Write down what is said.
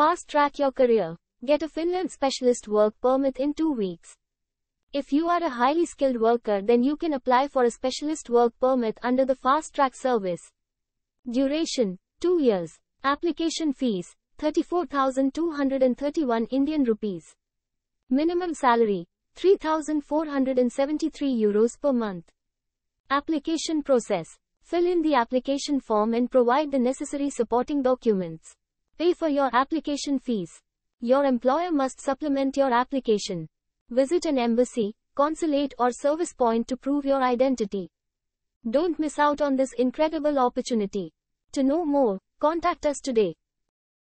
Fast track your career. Get a Finland specialist work permit in two weeks. If you are a highly skilled worker, then you can apply for a specialist work permit under the Fast Track service. Duration 2 years. Application fees 34,231 Indian rupees. Minimum salary 3,473 euros per month. Application process Fill in the application form and provide the necessary supporting documents. Pay for your application fees. Your employer must supplement your application. Visit an embassy, consulate, or service point to prove your identity. Don't miss out on this incredible opportunity. To know more, contact us today.